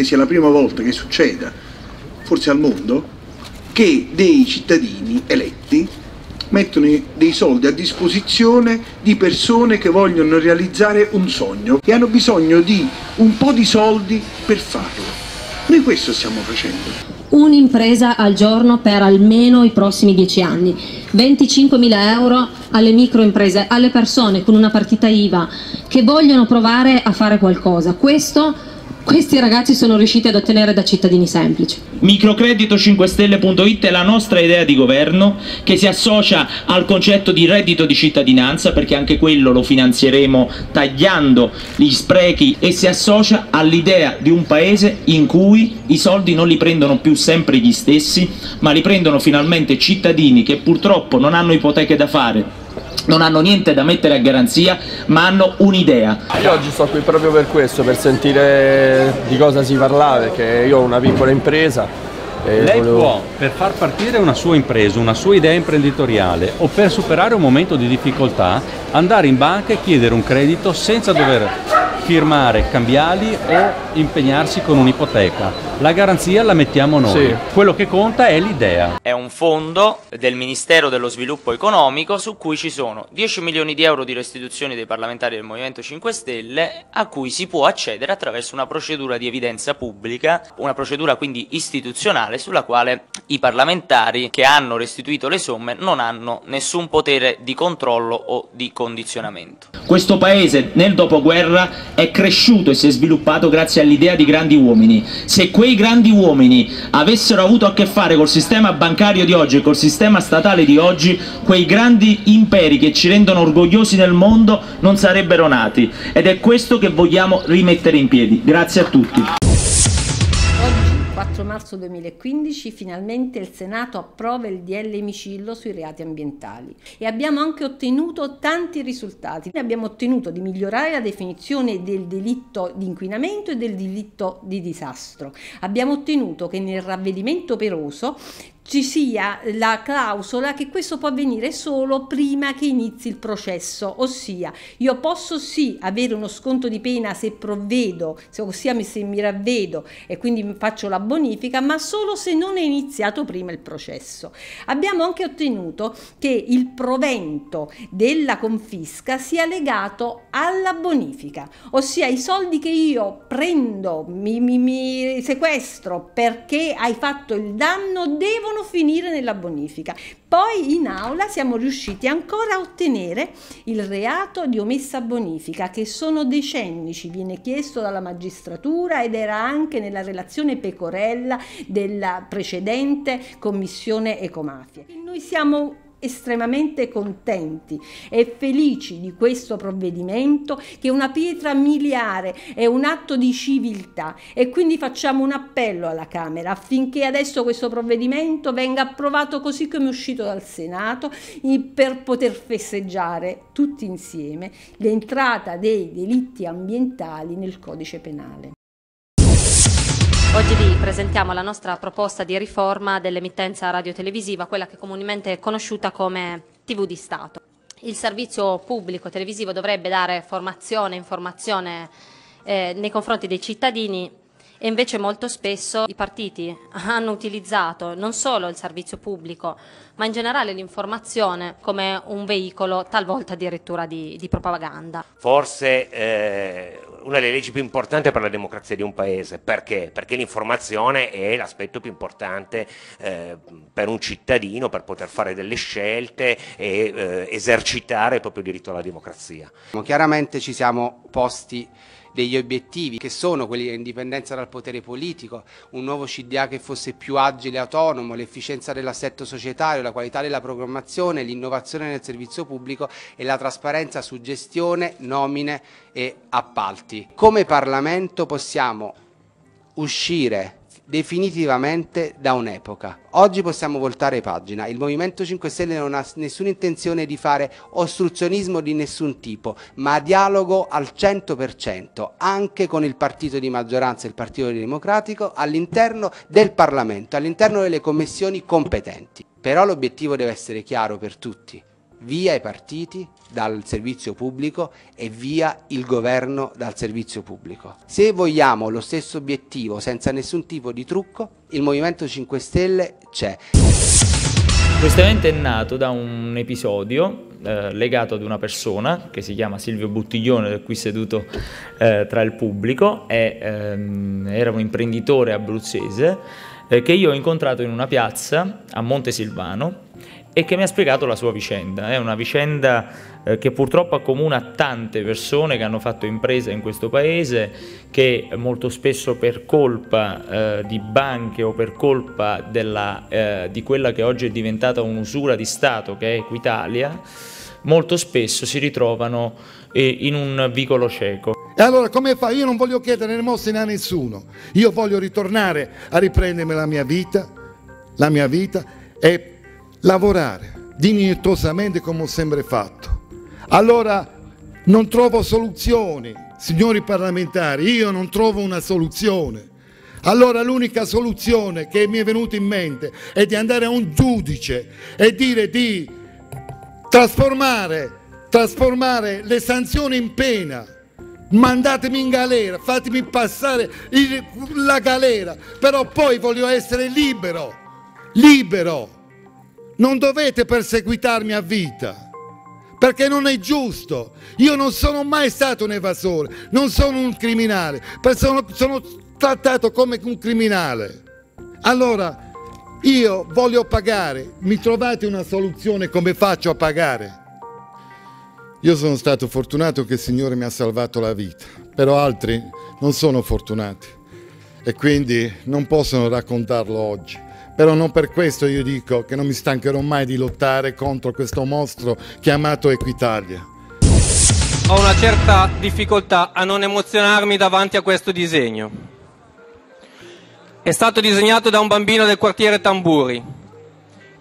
che sia la prima volta che succeda, forse al mondo, che dei cittadini eletti mettono dei soldi a disposizione di persone che vogliono realizzare un sogno e hanno bisogno di un po' di soldi per farlo. Noi questo stiamo facendo. Un'impresa al giorno per almeno i prossimi dieci anni, 25.000 euro alle microimprese, alle persone con una partita IVA che vogliono provare a fare qualcosa. Questo questi ragazzi sono riusciti ad ottenere da cittadini semplici. Microcredito5stelle.it è la nostra idea di governo che si associa al concetto di reddito di cittadinanza perché anche quello lo finanzieremo tagliando gli sprechi e si associa all'idea di un paese in cui i soldi non li prendono più sempre gli stessi ma li prendono finalmente cittadini che purtroppo non hanno ipoteche da fare non hanno niente da mettere a garanzia, ma hanno un'idea. Io oggi sto qui proprio per questo, per sentire di cosa si parlava, perché io ho una piccola impresa. Lei volevo... può, per far partire una sua impresa, una sua idea imprenditoriale o per superare un momento di difficoltà, andare in banca e chiedere un credito senza dover firmare cambiali o impegnarsi con un'ipoteca. La garanzia la mettiamo noi. Sì. Quello che conta è l'idea. È un fondo del Ministero dello Sviluppo Economico su cui ci sono 10 milioni di euro di restituzioni dei parlamentari del Movimento 5 Stelle a cui si può accedere attraverso una procedura di evidenza pubblica, una procedura quindi istituzionale sulla quale i parlamentari che hanno restituito le somme non hanno nessun potere di controllo o di condizionamento. Questo paese nel dopoguerra è cresciuto e si è sviluppato grazie all'idea di grandi uomini. Se quei grandi uomini avessero avuto a che fare col sistema bancario di oggi e col sistema statale di oggi, quei grandi imperi che ci rendono orgogliosi nel mondo non sarebbero nati. Ed è questo che vogliamo rimettere in piedi. Grazie a tutti. 4 marzo 2015 finalmente il Senato approva il DL Emicillo sui reati ambientali e abbiamo anche ottenuto tanti risultati. Abbiamo ottenuto di migliorare la definizione del delitto di inquinamento e del delitto di disastro. Abbiamo ottenuto che nel ravvedimento peroso ci sia la clausola che questo può avvenire solo prima che inizi il processo, ossia io posso sì avere uno sconto di pena se provvedo, ossia se mi ravvedo e quindi faccio la bonifica, ma solo se non è iniziato prima il processo. Abbiamo anche ottenuto che il provento della confisca sia legato alla bonifica, ossia i soldi che io prendo, mi, mi, mi sequestro perché hai fatto il danno devono devono finire nella bonifica. Poi in aula siamo riusciti ancora a ottenere il reato di omessa bonifica che sono decenni ci viene chiesto dalla magistratura ed era anche nella relazione Pecorella della precedente commissione ecomafie. Noi siamo estremamente contenti e felici di questo provvedimento che è una pietra miliare, è un atto di civiltà e quindi facciamo un appello alla Camera affinché adesso questo provvedimento venga approvato così come è uscito dal Senato per poter festeggiare tutti insieme l'entrata dei delitti ambientali nel codice penale. Oggi vi presentiamo la nostra proposta di riforma dell'emittenza radiotelevisiva, quella che comunemente è conosciuta come TV di Stato. Il servizio pubblico televisivo dovrebbe dare formazione, informazione eh, nei confronti dei cittadini e invece molto spesso i partiti hanno utilizzato non solo il servizio pubblico, ma in generale l'informazione come un veicolo talvolta addirittura di, di propaganda. Forse eh, una delle leggi più importanti per la democrazia di un paese, perché? Perché l'informazione è l'aspetto più importante eh, per un cittadino per poter fare delle scelte e eh, esercitare il proprio diritto alla democrazia. Chiaramente ci siamo posti degli obiettivi che sono quelli dell'indipendenza dal potere politico, un nuovo CDA che fosse più agile e autonomo, l'efficienza dell'assetto societario, la qualità della programmazione, l'innovazione nel servizio pubblico e la trasparenza su gestione, nomine e appalti. Come Parlamento possiamo uscire definitivamente da un'epoca. Oggi possiamo voltare pagina, il Movimento 5 Stelle non ha nessuna intenzione di fare ostruzionismo di nessun tipo, ma dialogo al 100%, anche con il partito di maggioranza, il Partito Democratico, all'interno del Parlamento, all'interno delle commissioni competenti. Però l'obiettivo deve essere chiaro per tutti, via i partiti dal servizio pubblico e via il governo dal servizio pubblico. Se vogliamo lo stesso obiettivo senza nessun tipo di trucco, il Movimento 5 Stelle c'è. Questo evento è nato da un episodio eh, legato ad una persona che si chiama Silvio Buttiglione, qui seduto eh, tra il pubblico, è, ehm, era un imprenditore abruzzese eh, che io ho incontrato in una piazza a Montesilvano e che mi ha spiegato la sua vicenda. È una vicenda eh, che purtroppo accomuna tante persone che hanno fatto impresa in questo paese, che molto spesso per colpa eh, di banche o per colpa della, eh, di quella che oggi è diventata un'usura di Stato, che è Equitalia, molto spesso si ritrovano eh, in un vicolo cieco. E allora come fa? Io non voglio chiedere elemosine a nessuno, io voglio ritornare a riprendermi la mia vita, la mia vita e lavorare dignitosamente come ho sempre fatto. Allora non trovo soluzioni, signori parlamentari, io non trovo una soluzione. Allora l'unica soluzione che mi è venuta in mente è di andare a un giudice e dire di trasformare, trasformare le sanzioni in pena. Mandatemi in galera, fatemi passare il, la galera, però poi voglio essere libero, libero. Non dovete perseguitarmi a vita, perché non è giusto. Io non sono mai stato un evasore, non sono un criminale, sono, sono trattato come un criminale. Allora, io voglio pagare, mi trovate una soluzione come faccio a pagare? Io sono stato fortunato che il Signore mi ha salvato la vita, però altri non sono fortunati e quindi non possono raccontarlo oggi. Però non per questo io dico che non mi stancherò mai di lottare contro questo mostro chiamato Equitalia. Ho una certa difficoltà a non emozionarmi davanti a questo disegno. È stato disegnato da un bambino del quartiere Tamburi.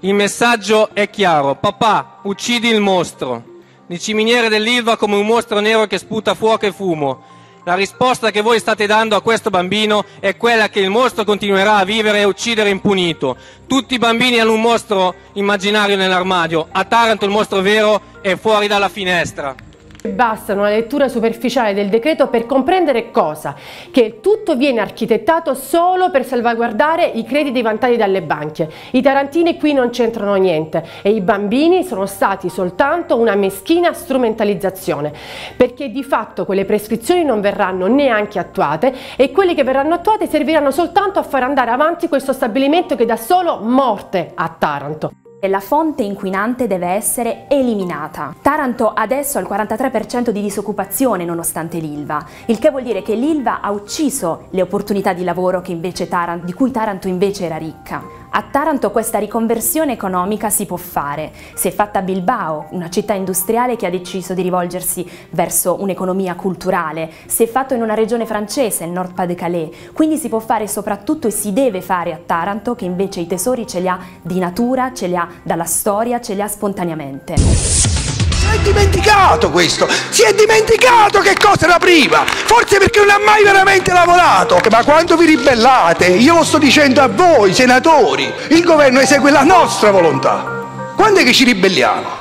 Il messaggio è chiaro, papà, uccidi il mostro. Di ciminiere dell'Ilva come un mostro nero che sputa fuoco e fumo la risposta che voi state dando a questo bambino è quella che il mostro continuerà a vivere e uccidere impunito. Tutti i bambini hanno un mostro immaginario nell'armadio, a Taranto il mostro vero è fuori dalla finestra. Basta una lettura superficiale del decreto per comprendere cosa? Che tutto viene architettato solo per salvaguardare i crediti vantati dalle banche. I tarantini qui non c'entrano niente e i bambini sono stati soltanto una meschina strumentalizzazione perché di fatto quelle prescrizioni non verranno neanche attuate e quelle che verranno attuate serviranno soltanto a far andare avanti questo stabilimento che dà solo morte a Taranto. La fonte inquinante deve essere eliminata. Taranto adesso ha il 43% di disoccupazione nonostante l'ILVA, il che vuol dire che l'ILVA ha ucciso le opportunità di lavoro Taranto, di cui Taranto invece era ricca. A Taranto questa riconversione economica si può fare. Si è fatta a Bilbao, una città industriale che ha deciso di rivolgersi verso un'economia culturale. Si è fatto in una regione francese, il Nord-Pas-de-Calais. Quindi si può fare soprattutto e si deve fare a Taranto, che invece i tesori ce li ha di natura, ce li ha dalla storia, ce li ha spontaneamente. È dimenticato questo, si è dimenticato che cosa era prima, forse perché non ha mai veramente lavorato. Ma quando vi ribellate, io lo sto dicendo a voi senatori, il governo esegue la nostra volontà. Quando è che ci ribelliamo?